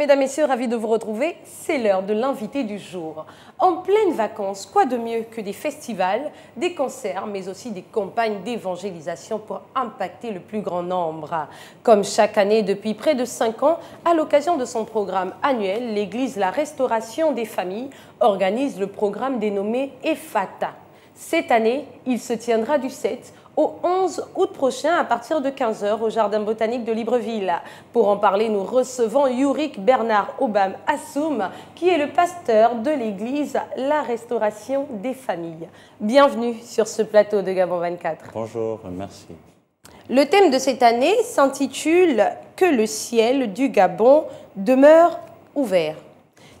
Mesdames, Messieurs, ravi de vous retrouver. C'est l'heure de l'invité du jour. En pleine vacances, quoi de mieux que des festivals, des concerts, mais aussi des campagnes d'évangélisation pour impacter le plus grand nombre? Comme chaque année depuis près de cinq ans, à l'occasion de son programme annuel, l'Église La Restauration des Familles organise le programme dénommé EFATA. Cette année, il se tiendra du 7 au 11 août prochain à partir de 15h au Jardin botanique de Libreville. Pour en parler, nous recevons Yurik Bernard Obam Assoum, qui est le pasteur de l'église La Restauration des Familles. Bienvenue sur ce plateau de Gabon 24. Bonjour, merci. Le thème de cette année s'intitule Que le ciel du Gabon demeure ouvert.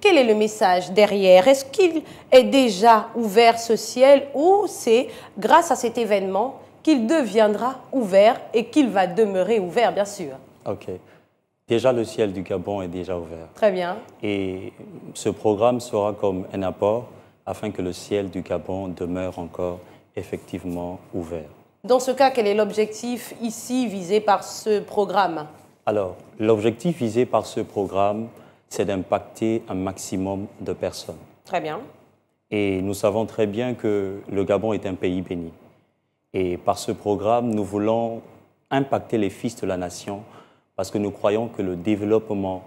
Quel est le message derrière? Est-ce qu'il est déjà ouvert ce ciel ou c'est grâce à cet événement qu'il deviendra ouvert et qu'il va demeurer ouvert, bien sûr Ok. Déjà, le ciel du Gabon est déjà ouvert. Très bien. Et ce programme sera comme un apport afin que le ciel du Gabon demeure encore effectivement ouvert. Dans ce cas, quel est l'objectif ici visé par ce programme? Alors, l'objectif visé par ce programme, c'est d'impacter un maximum de personnes. Très bien. Et nous savons très bien que le Gabon est un pays béni. Et par ce programme, nous voulons impacter les fils de la nation parce que nous croyons que le développement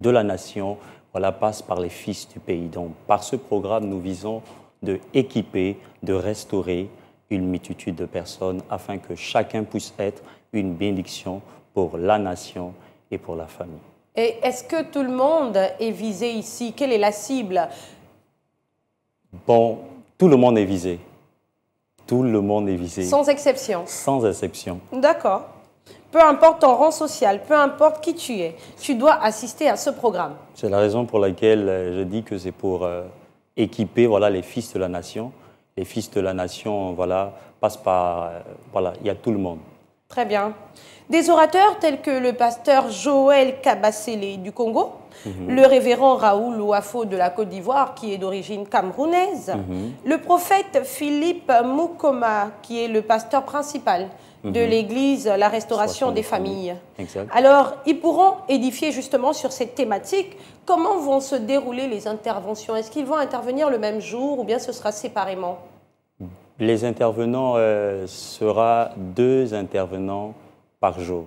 de la nation voilà, passe par les fils du pays. Donc, par ce programme, nous visons de équiper, de restaurer une multitude de personnes afin que chacun puisse être une bénédiction pour la nation et pour la famille. Et est-ce que tout le monde est visé ici? Quelle est la cible? Bon, tout le monde est visé. Tout le monde est visé. Sans exception Sans exception. D'accord. Peu importe ton rang social, peu importe qui tu es, tu dois assister à ce programme. C'est la raison pour laquelle euh, je dis que c'est pour euh, équiper voilà, les fils de la nation. Les fils de la nation voilà, passent par... Euh, voilà, il y a tout le monde. Très bien. Des orateurs tels que le pasteur Joël Kabasele du Congo, mhm. le révérend Raoul Ouafo de la Côte d'Ivoire, qui est d'origine camerounaise, mhm. le prophète Philippe Moukoma, qui est le pasteur principal de mhm. l'Église La Restauration des familles. Alors, ils pourront édifier justement sur cette thématique. Comment vont se dérouler les interventions? Est-ce qu'ils vont intervenir le même jour ou bien ce sera séparément? Les intervenants euh, sera deux intervenants par jour.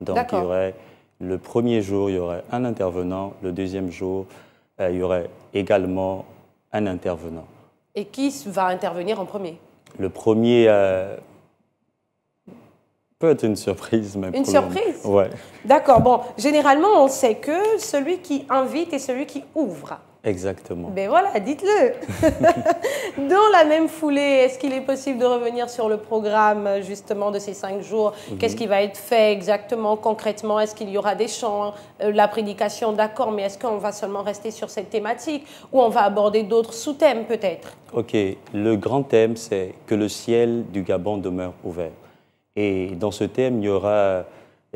Donc il y aurait le premier jour, il y aurait un intervenant, le deuxième jour, euh, il y aurait également un intervenant. Et qui va intervenir en premier? Le premier euh, peut être une surprise. Même une surprise? Ouais. D'accord. Bon, généralement, on sait que celui qui invite est celui qui ouvre. Exactement. Ben voilà, dites-le. Dans la même foulée, est-ce qu'il est possible de revenir sur le programme justement de ces cinq jours? Mhm. Qu'est-ce qui va être fait exactement, concrètement? Est-ce qu'il y aura des chants, euh, la prédication, d'accord, mais est-ce qu'on va seulement rester sur cette thématique? Ou on va aborder d'autres sous-thèmes peut-être? Ok, le grand thème, c'est que le ciel du Gabon demeure ouvert. Et dans ce thème, il y aura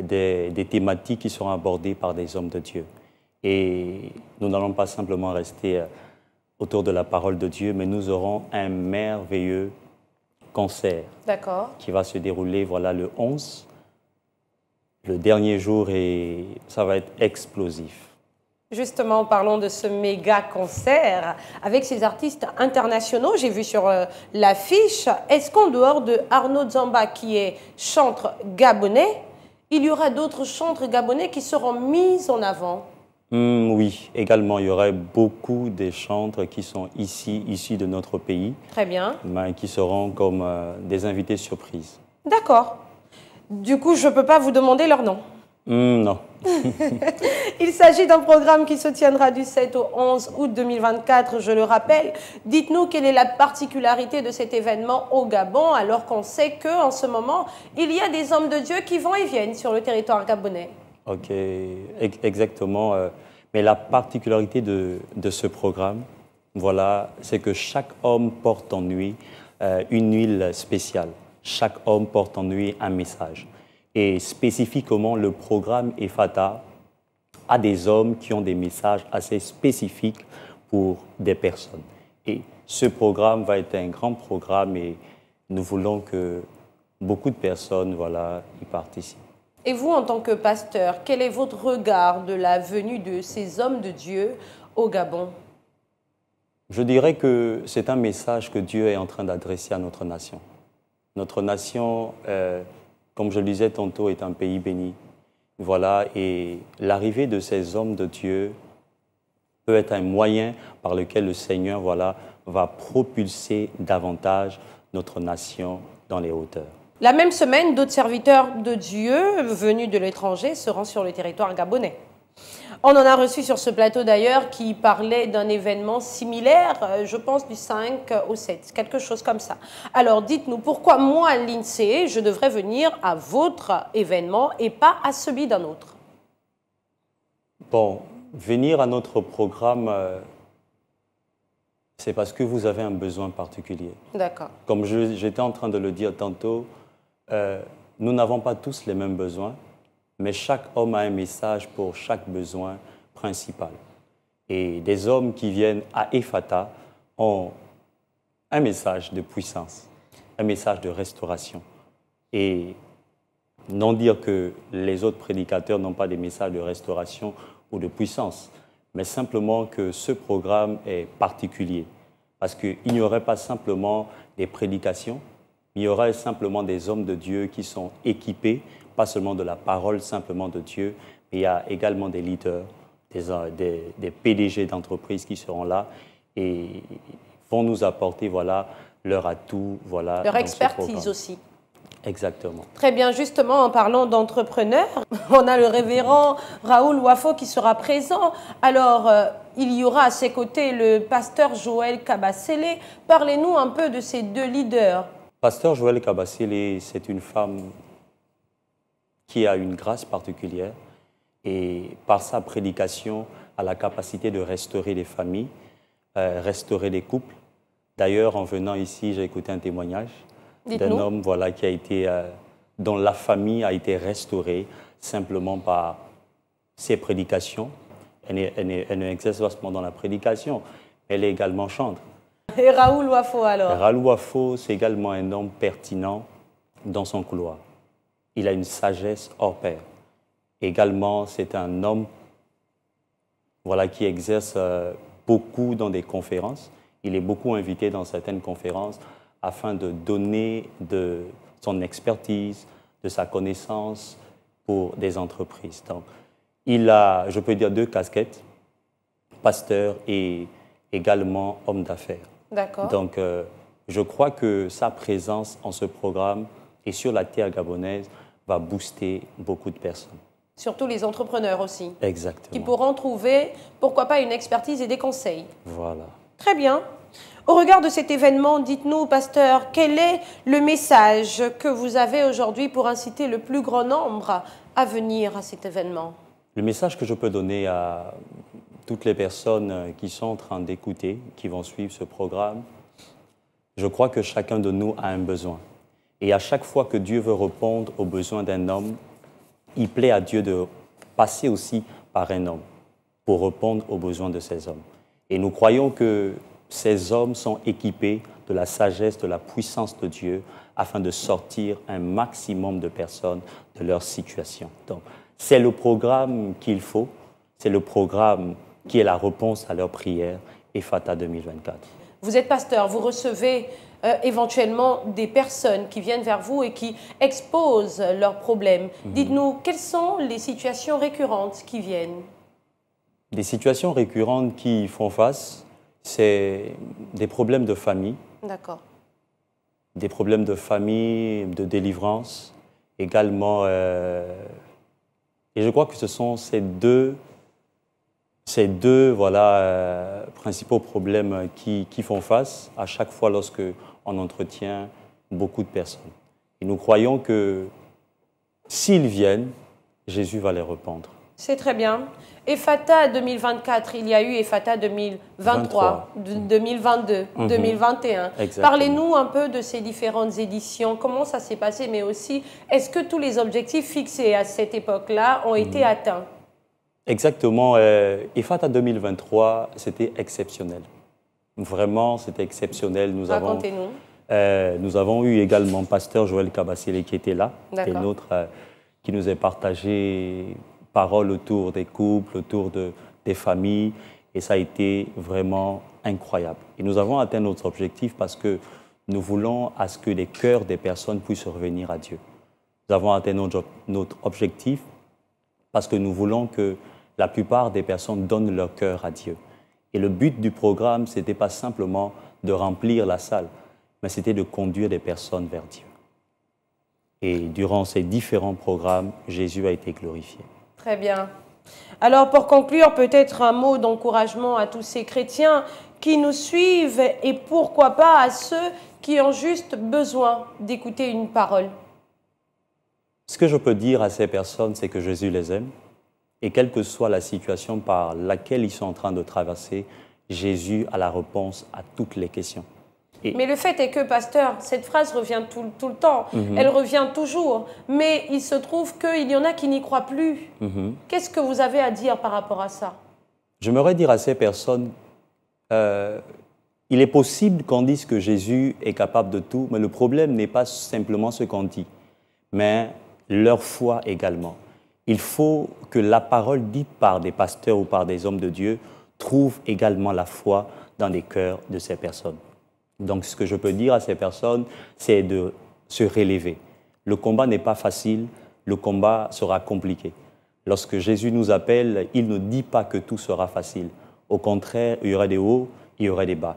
des, des thématiques qui seront abordées par des hommes de Dieu. Et nous n'allons pas simplement rester euh, autour de la parole de Dieu, mais nous aurons un merveilleux concert qui va se dérouler voilà, le 11, le dernier jour, et ça va être explosif. Justement, parlons de ce méga concert avec ces artistes internationaux. J'ai vu sur euh, l'affiche. Est-ce qu'en dehors de Arnaud Zamba, qui est chantre gabonais, il y aura d'autres chantres gabonais qui seront mis en avant? Hmm, oui, également, il y aurait beaucoup de chantres qui sont ici, issus de notre pays. Très bien. Mais qui seront comme euh, des invités surprises. D'accord. Du coup, je ne peux pas vous demander leur nom hmm, Non. il s'agit d'un programme qui se tiendra du 7 au 11 août 2024, je le rappelle. Dites-nous quelle est la particularité de cet événement au Gabon, alors qu'on sait qu'en ce moment, il y a des hommes de Dieu qui vont et viennent sur le territoire gabonais. Ok, exactement. Euh, mais la particularité de, ce programme, voilà, c'est que chaque homme porte en lui euh, une huile spéciale. Chaque homme porte en lui un message. Et spécifiquement, le programme EFATA a des hommes qui ont des messages assez spécifiques pour des personnes. Et ce programme va être un grand programme et nous voulons que beaucoup de personnes voilà, y participent. Et vous, en tant que pasteur, quel est votre regard de la venue de ces hommes de Dieu au Gabon? Je dirais que c'est un message que Dieu est en train d'adresser à notre nation. Notre nation, euh, comme je le disais tantôt, est un pays béni. Voilà, et l'arrivée de ces hommes de Dieu peut être un moyen par lequel le Seigneur voilà, va propulser davantage notre nation dans les hauteurs. La même semaine, d'autres serviteurs de Dieu venus de l'étranger seront sur le territoire gabonais. On en a reçu sur ce plateau d'ailleurs qui parlait d'un événement similaire, euh, je pense du 5 au 7, quelque chose comme ça. Alors dites-nous pourquoi moi, l'INSEE, je devrais venir à votre événement et pas à celui d'un autre? Bon, venir à notre programme, euh, c'est parce que vous avez un besoin particulier. D'accord. Comme j'étais en train de le dire tantôt, euh, nous n'avons pas tous les mêmes besoins mais chaque homme a un message pour chaque besoin principal. Et des hommes qui viennent à Ephata ont un message de puissance, un message de restauration. Et non dire que les autres prédicateurs n'ont pas des messages de restauration ou de puissance, mais simplement que ce programme est particulier. Parce qu'il n'y aurait pas simplement des prédications, il y aurait simplement des hommes de Dieu qui sont équipés pas seulement de la parole simplement de Dieu, mais il y a également des leaders, des, des, PDG d'entreprises qui seront là et vont nous apporter voilà, leur atout. Voilà, leur expertise aussi. Exactement. Très bien, justement, en parlant d'entrepreneurs, on a le révérend Raoul Wafo qui sera présent. Alors, euh, il y aura à ses côtés le pasteur Joël Kabasele. Parlez-nous un peu de ces deux leaders. Pasteur Joël Kabasele, c'est une femme qui a une grâce particulière et par sa prédication a la capacité de restaurer les familles, euh, restaurer les couples. D'ailleurs, en venant ici, j'ai écouté un témoignage d'un homme voilà, qui a été, euh, dont la famille a été restaurée simplement par ses prédications. Elle, elle, ne exerce pas seulement dans la prédication, elle est également chante. Et Raoul Wafo alors? Raoul Wafo, c'est également un homme pertinent dans son couloir il a une sagesse hors pair. Également, c'est un homme voilà, qui exerce euh, beaucoup dans des conférences. Il est beaucoup invité dans certaines conférences afin de donner de son expertise, de sa connaissance pour des entreprises. Donc, il a, je peux dire, deux casquettes, pasteur et également homme d'affaires. D'accord. Donc, euh, je crois que sa présence en ce programme et sur la terre gabonaise va booster beaucoup de personnes. Surtout les entrepreneurs aussi. Exactement. Qui pourront trouver, pourquoi pas, une expertise et des conseils. Voilà. Très bien. Au regard de cet événement, dites-nous, pasteur, quel est le message que vous avez aujourd'hui pour inciter le plus grand nombre à venir à cet événement? Le message que je peux donner à toutes les personnes qui sont en train d'écouter, qui vont suivre ce programme, je crois que chacun de nous a un besoin. Et à chaque fois que Dieu veut répondre aux besoins d'un homme, il plaît à Dieu de passer aussi par un homme pour répondre aux besoins de ces hommes. Et nous croyons que ces hommes sont équipés de la sagesse, de la puissance de Dieu afin de sortir un maximum de personnes de leur situation. Donc, c'est le programme qu'il faut, c'est le programme qui est la réponse à leurs prières, EFATA 2024. Vous êtes pasteur, vous recevez euh, éventuellement des personnes qui viennent vers vous et qui exposent leurs problèmes. Mhm. Dites-nous, quelles sont les situations récurrentes qui viennent? Des situations récurrentes qui font face, c'est des problèmes de famille. D'accord. Des problèmes de famille, de délivrance, également. Euh, et je crois que ce sont ces deux ces deux voilà, euh, principaux problèmes qui, qui, font face à chaque fois lorsque on entretient beaucoup de personnes. Et nous croyons que s'ils viennent, Jésus va les répondre. C'est très bien. EFATA 2024, il y a eu EFATA 2023, 2022, 2021. Parlez-nous un peu de ces différentes éditions, comment ça s'est passé, mais aussi est-ce que tous les objectifs fixés à cette époque-là ont été mhm. atteints? Exactement. Euh, EFATA 2023, c'était exceptionnel. Vraiment, c'était exceptionnel. Nous avons, euh, nous avons eu également Pasteur Joël Cabassile qui était là, qui est notre, euh, qui nous est partagé parole autour des couples, autour de, des familles, et ça a été vraiment incroyable. Et nous avons atteint notre objectif parce que nous voulons à ce que les cœurs des personnes puissent revenir à Dieu. Nous avons atteint notre, notre objectif parce que nous voulons que la plupart des personnes donnent leur cœur à Dieu. Et le but du programme, ce n'était pas simplement de remplir la salle, mais c'était de conduire des personnes vers Dieu. Et durant ces différents programmes, Jésus a été glorifié. Très bien. Alors pour conclure, peut-être un mot d'encouragement à tous ces chrétiens qui nous suivent et pourquoi pas à ceux qui ont juste besoin d'écouter une parole. Ce que je peux dire à ces personnes, c'est que Jésus les aime et quelle que soit la situation par laquelle ils sont en train de traverser, Jésus a la réponse à toutes les questions. Mais le fait est que, pasteur, cette phrase revient tout, le temps, mhm. elle revient toujours, mais il se trouve qu'il y en a qui n'y croient plus. Mhm. Qu'est-ce que vous avez à dire par rapport à ça? J'aimerais dire à ces personnes, euh, il est possible qu'on dise que Jésus est capable de tout, mais le problème n'est pas simplement ce qu'on dit, mais leur foi également. Il faut que la parole dite par des pasteurs ou par des hommes de Dieu trouve également la foi dans les cœurs de ces personnes. Donc ce que je peux dire à ces personnes, c'est de se relever. Le combat n'est pas facile, le combat sera compliqué. Lorsque Jésus nous appelle, il ne dit pas que tout sera facile. Au contraire, il y aura des hauts, il y aura des bas.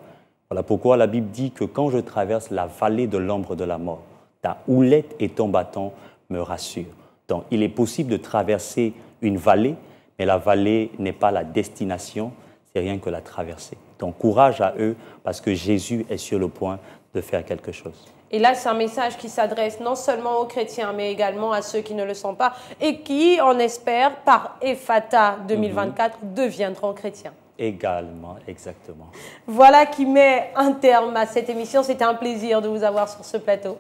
Voilà pourquoi la Bible dit que quand je traverse la vallée de l'ombre de la mort, ta houlette et ton bâton me rassurent. Donc il est possible de traverser une vallée, mais la vallée n'est pas la destination, c'est rien que la traversée. Donc courage à eux parce que Jésus est sur le point de faire quelque chose. Et là, c'est un message qui s'adresse non seulement aux chrétiens, mais également à ceux qui ne le sont pas et qui, on espère, par EFATA 2024, deviendront chrétiens. Également, exactement. Voilà qui met un terme à cette émission. C'était un plaisir de vous avoir sur ce plateau.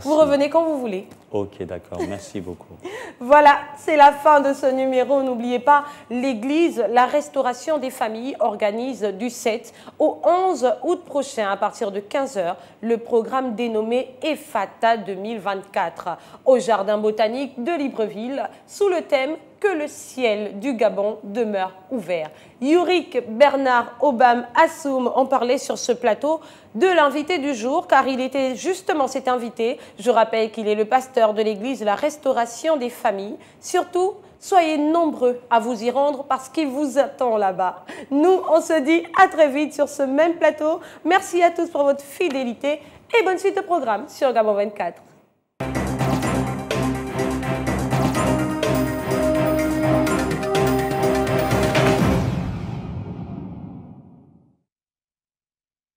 Vous revenez quand vous voulez. Ok, d'accord. Merci beaucoup. voilà, c'est la fin de ce numéro. N'oubliez pas, l'Église, la restauration des familles, organise du 7 au 11 août prochain, à partir de 15h, le programme dénommé EFATA 2024 au Jardin botanique de Libreville, sous le thème que le ciel du Gabon demeure ouvert. Yurik Bernard Obam Assoum en parlait sur ce plateau de l'invité du jour, car il était justement cet invité. Je rappelle qu'il est le pasteur de l'église La Restauration des Familles. Surtout, soyez nombreux à vous y rendre parce qu'il vous attend là-bas. Nous, on se dit à très vite sur ce même plateau. Merci à tous pour votre fidélité et bonne suite au programme sur Gabon 24.